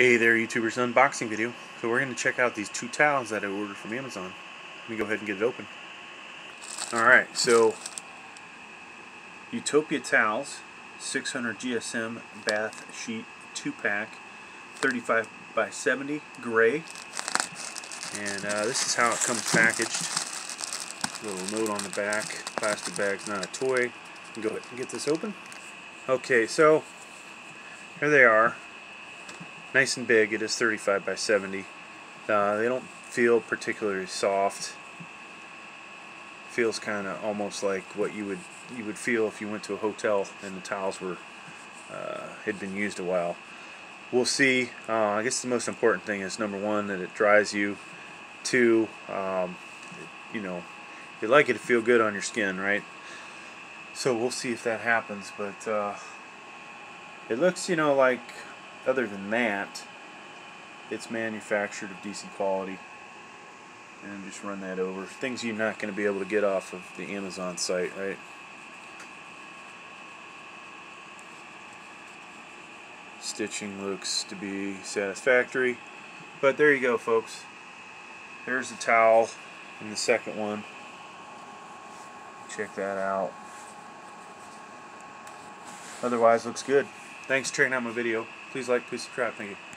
Hey there YouTubers unboxing video. So we're going to check out these two towels that I ordered from Amazon. Let me go ahead and get it open. Alright, so Utopia Towels 600 GSM bath sheet 2 pack 35 by 70 gray and uh, this is how it comes packaged. Little note on the back. Plastic bag's not a toy. Go ahead and get this open. Okay, so here they are nice and big. It is 35 by 70. Uh, they don't feel particularly soft. Feels kind of almost like what you would you would feel if you went to a hotel and the towels were uh, had been used a while. We'll see. Uh, I guess the most important thing is number one that it dries you. Two, um, you know, you'd like it to feel good on your skin, right? So we'll see if that happens. But uh, it looks, you know, like other than that, it's manufactured of decent quality. And just run that over. Things you're not going to be able to get off of the Amazon site, right? Stitching looks to be satisfactory. But there you go, folks. There's the towel in the second one. Check that out. Otherwise, looks good. Thanks for checking out my video. Please like, please subscribe. Thank you.